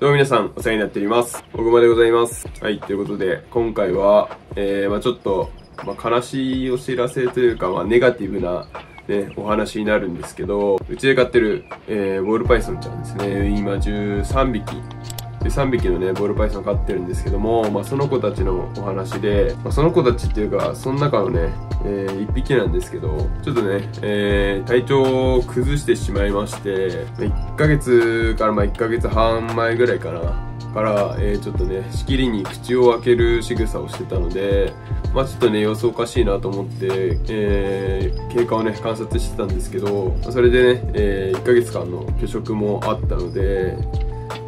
どうも皆さん、お世話になっております。小熊でございます。はい、ということで、今回は、えー、まあちょっと、まあ悲しいお知らせというか、まあネガティブな、ね、お話になるんですけど、うちで飼ってる、えー、ウォールパイソンちゃんですね。今13匹。13匹のね、ボールパイソン飼ってるんですけども、まあその子たちのお話で、まあその子たちっていうか、その中のね、えー、1匹なんですけど、ちょっとね、えー、体調を崩してしまいまして、1ヶ月からまあ1ヶ月半前ぐらいかな。から、えー、ちょっとね、しきりに口を開ける仕草をしてたので、まあちょっとね、様子おかしいなと思って、えー、経過をね、観察してたんですけど、それでね、えー、1ヶ月間の拒食もあったので、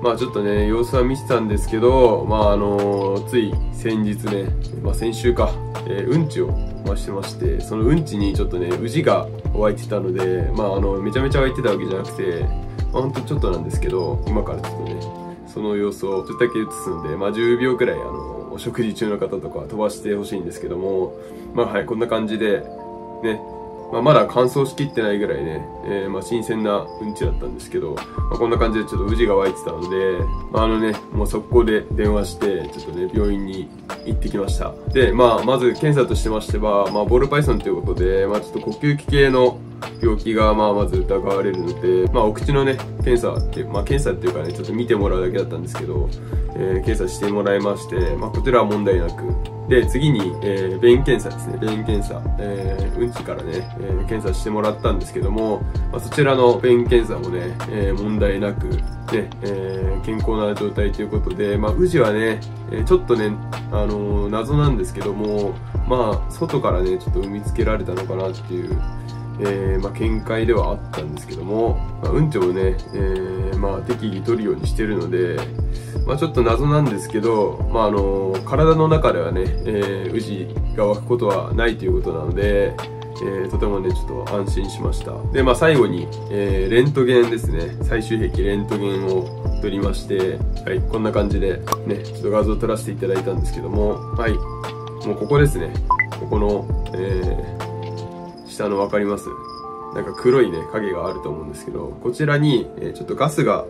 まあちょっとね、様子は見てたんですけど、まああのつい先日ね、まあ先週か、えーうんちを、まあ、してまして、そのうんちにちょっとね、うじが湧いてたので、まああの、めちゃめちゃ湧いてたわけじゃなくて、まあほんとちょっとなんですけど、今からちょっとね、その様子をちょっとだけ映すので、まあ10秒くらいあの、お食事中の方とか飛ばしてほしいんですけども、まあはい、こんな感じで、ね、まあ、まだ乾燥しきってないぐらいね、えーまあ、新鮮なうんちだったんですけど、まあ、こんな感じでちょっとうじが湧いてたので、まあ、あのね、もう速攻で電話して、ちょっとね、病院に行ってきました。で、まあ、まず検査としてましては、まあ、ボールパイソンということで、まあ、ちょっと呼吸器系の病気が、まあ、まず疑われるので、まあ、お口のね、検査って、まあ、検査っていうかね、ちょっと見てもらうだけだったんですけど、えー検査してもらいまして、まあ、こちらは問題なく、で、次に、えー便検査ですね。便検査。えーうんちからね、えー検査してもらったんですけども、まあ、そちらの便検査もね、えー問題なく、ね、えー健康な状態ということで、まあ、うじはね、えちょっとね、あのー謎なんですけども、まあ、外からね、ちょっと産みつけられたのかなっていう、えーまあ、見解ではあったんですけども、まあ、うんちをね、えーまあ、適宜取るようにしてるので、まあ、ちょっと謎なんですけど、まあ、あの体の中ではね、えー、ウジが湧くことはないということなので、えーとてもね、ちょっと安心しました。で、まあ、最後に、えーレントゲンですね。最終兵器レントゲンを取りまして、はい、こんな感じで、ね、ちょっと画像を撮らせていただいたんですけども、はい、もうここですね。ここの、えー下の分かります？なんか黒いね、影があると思うんですけど、こちらに、えーちょっとガスが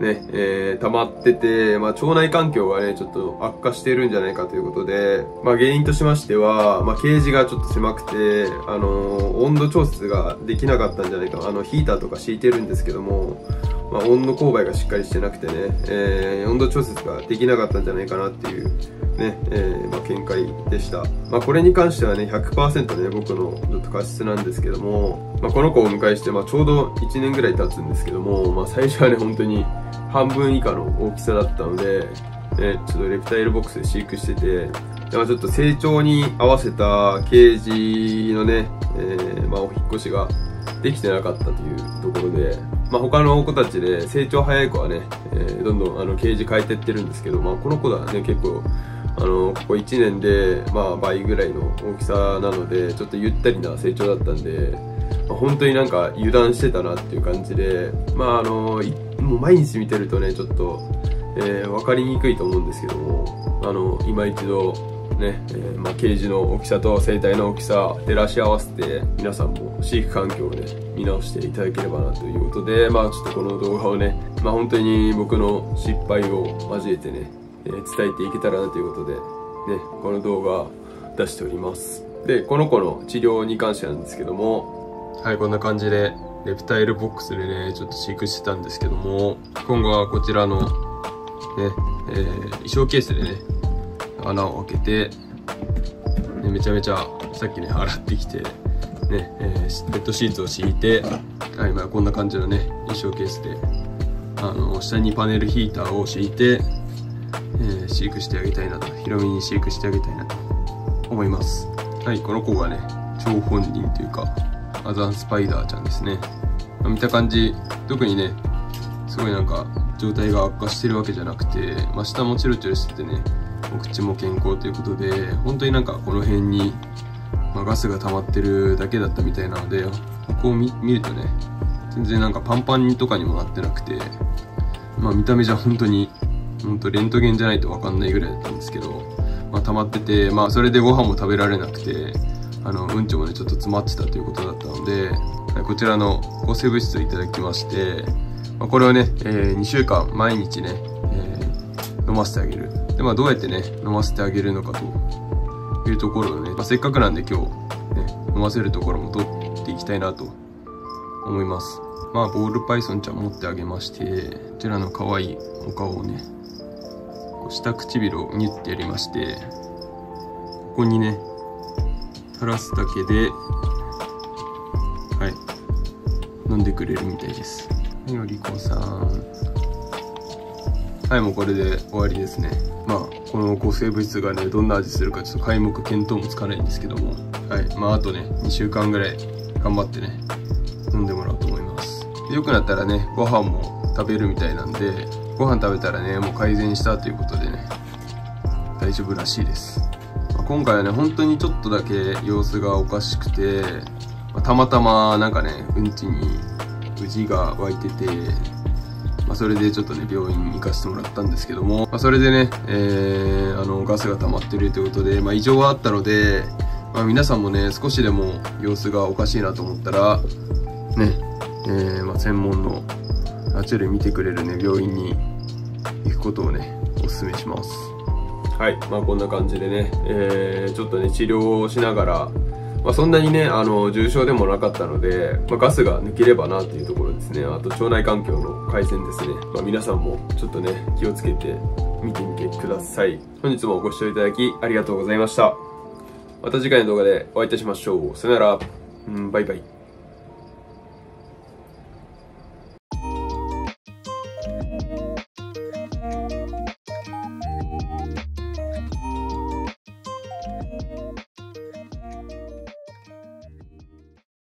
ね、えー溜まってて、まあ、腸内環境がね、ちょっと悪化してるんじゃないかということで、まあ、原因としましては、まあ、ケージがちょっと狭くて、あのー温度調節ができなかったんじゃないか、あの、ヒーターとか敷いてるんですけども、まあ、温度勾配がしっかりしてなくてね、えー温度調節ができなかったんじゃないかなっていう、ね、えーまあ、見解でした。まあ、これに関してはね、100%ね、僕のちょっと過失なんですけども、まあ、この子をお迎えして、まあ、ちょうど1年ぐらい経つんですけども、まあ、最初はね、本当に半分以下の大きさだったので、ね、ちょっとレプタイルボックスで飼育してて、でまあ、ちょっと成長に合わせたケージのね、えーまあ、お引っ越しができてなかったというところで、まあ、他の子たちで成長早い子はね、えーどんどんあのケージ変えてってるんですけど、まあ、この子はね結構あのここ1年で、まあ、倍ぐらいの大きさなのでちょっとゆったりな成長だったんで、まあ、本当になんか油断してたなっていう感じでまああのもう毎日見てるとねちょっと、えー分かりにくいと思うんですけどもあの今一度ね、えーまあ、ケージの大きさと生体の大きさ照らし合わせて皆さんも飼育環境をね見直していただければなということでまあちょっとこの動画をねまあ本当に僕の失敗を交えてね、えー伝えていけたらなということでねこの動画出しております。でこの子の治療に関してなんですけどもはいこんな感じでレプタイルボックスでねちょっと飼育してたんですけども今後はこちらのね、えー衣装ケースでね穴を開けて、めちゃめちゃさっきね洗ってきて、ねえーペットシーツを敷いて、はいまあ、こんな感じのね衣装ケースであの下にパネルヒーターを敷いて、え飼育してあげたいなとヒロミに飼育してあげたいなと思います。はいこの子がね張本人というかアザンスパイダーちゃんですね、見た感じ特にねすごいなんか状態が悪化してるわけじゃなくて、まあ、下もチロチロしててねお口も健康ということで本当になんかこの辺に、まあ、ガスが溜まってるだけだったみたいなのでここを見るとね全然なんかパンパンとかにもなってなくてまあ見た目じゃ本当に本当レントゲンじゃないと分かんないぐらいだったんですけど、まあ、溜まっててまあそれでご飯も食べられなくてあのうんちもねちょっと詰まってたということだったのでこちらの抗生物質をいただきまして、まあ、これをね、え2週間毎日ね、え飲ませてあげる。で、まあどうやってね、飲ませてあげるのかというところをね、まあ、せっかくなんで今日、ね、飲ませるところも撮っていきたいなと思います。まあ、ボールパイソンちゃん持ってあげまして、こちらの可愛いお顔をね、下唇をニュッてやりまして、ここにね、垂らすだけで、はい、飲んでくれるみたいです。はい、おりこさん。はい、もうこれで終わりですね。まあ、この抗生物質がね、どんな味するかちょっと皆目見当もつかないんですけども、はい、まあ、あとね、2週間ぐらい頑張ってね、飲んでもらおうと思います。良くなったらね、ご飯も食べるみたいなんで、ご飯食べたらね、もう改善したということでね、大丈夫らしいです。まあ、今回はね、本当にちょっとだけ様子がおかしくて、まあ、たまたまなんかね、うんちにうじが湧いてて、まあ、それでちょっとね、病院に行かせてもらったんですけども、まあ、それでね、えー、あの、ガスが溜まってるということで、まあ、異常はあったので、まあ、皆さんもね、少しでも様子がおかしいなと思ったら、ね、えー、まあ、専門の爬虫類見てくれるね病院に行くことをねおすすめします。はい。まあこんな感じでね、えー、ちょっとね治療をしながらまあ、そんなにね、あの、重症でもなかったので、まあ、ガスが抜ければなというところですね。あと、腸内環境の改善ですね。まあ、皆さんもちょっとね、気をつけて見てみてください。本日もご視聴いただきありがとうございました。また次回の動画でお会いいたしましょう。さよなら。うん、バイバイ。